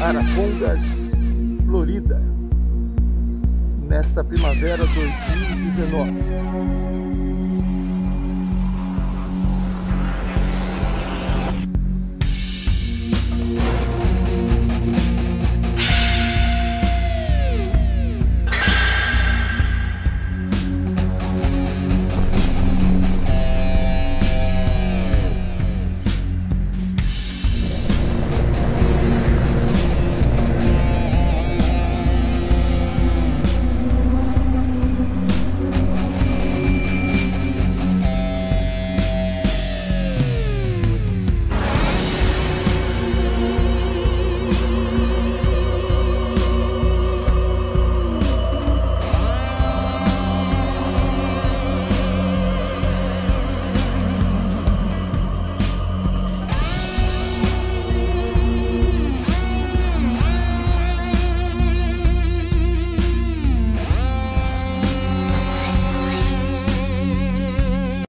Arapongas, Florida, nesta primavera 2019.